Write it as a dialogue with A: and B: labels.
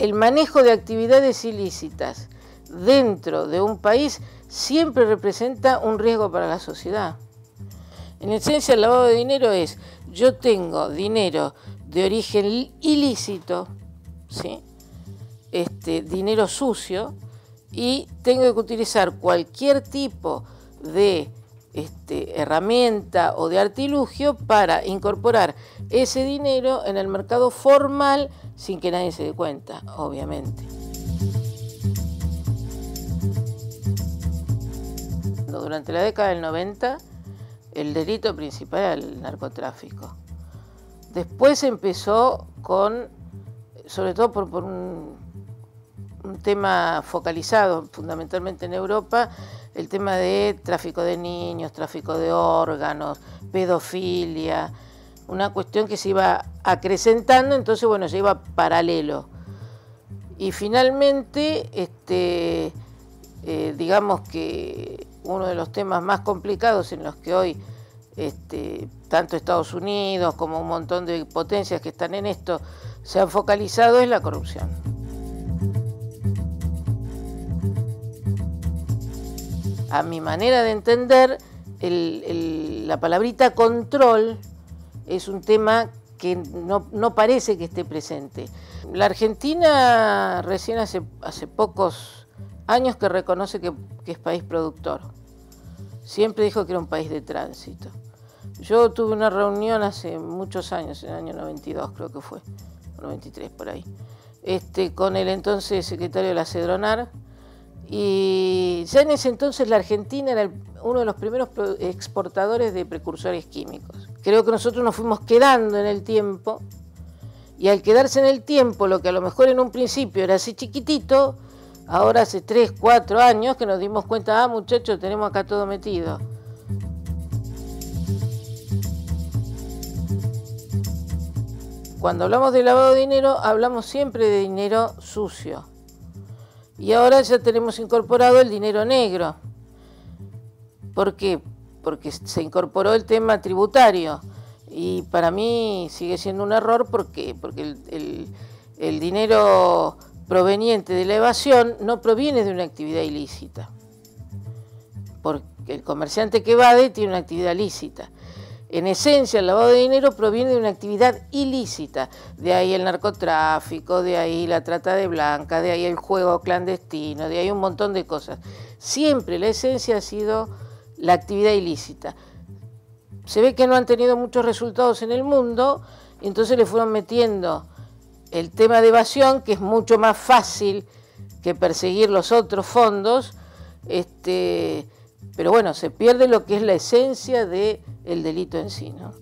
A: el manejo de actividades ilícitas dentro de un país siempre representa un riesgo para la sociedad. En esencia, el lavado de dinero es, yo tengo dinero de origen ilícito, ¿sí? este, dinero sucio, y tengo que utilizar cualquier tipo de este, herramienta o de artilugio para incorporar ese dinero en el mercado formal sin que nadie se dé cuenta, obviamente. Durante la década del 90, el delito principal era el narcotráfico. Después empezó con, sobre todo por, un tema focalizado fundamentalmente en Europa, el tema de tráfico de niños, tráfico de órganos, pedofilia, una cuestión que se iba acrecentando, entonces bueno, se iba paralelo. Y finalmente, este, eh, digamos que uno de los temas más complicados en los que hoy este, tanto Estados Unidos como un montón de potencias que están en esto se han focalizado es la corrupción. A mi manera de entender, la palabrita control es un tema que no, parece que esté presente. La Argentina recién hace, pocos años que reconoce que, es país productor. Siempre dijo que era un país de tránsito. Yo tuve una reunión hace muchos años, en el año 92 creo que fue, 93 por ahí, este, con el entonces secretario de la Cedronar, y ya en ese entonces la Argentina era uno de los primeros exportadores de precursores químicos. Creo que nosotros nos fuimos quedando en el tiempo y al quedarse en el tiempo, lo que a lo mejor en un principio era así chiquitito, ahora hace 3, 4 años que nos dimos cuenta, ah muchachos, tenemos acá todo metido. Cuando hablamos de lavado de dinero, hablamos siempre de dinero sucio. Y ahora ya tenemos incorporado el dinero negro. ¿Por qué? Porque se incorporó el tema tributario. Y para mí sigue siendo un error porque, porque el, dinero proveniente de la evasión no proviene de una actividad ilícita. Porque el comerciante que evade tiene una actividad lícita. En esencia, el lavado de dinero proviene de una actividad ilícita, de ahí el narcotráfico, de ahí la trata de blanca, de ahí el juego clandestino, de ahí un montón de cosas. Siempre la esencia ha sido la actividad ilícita. Se ve que no han tenido muchos resultados en el mundo, entonces le fueron metiendo el tema de evasión, que es mucho más fácil que perseguir los otros fondos, este, pero bueno, se pierde lo que es la esencia del delito en sí. ¿no?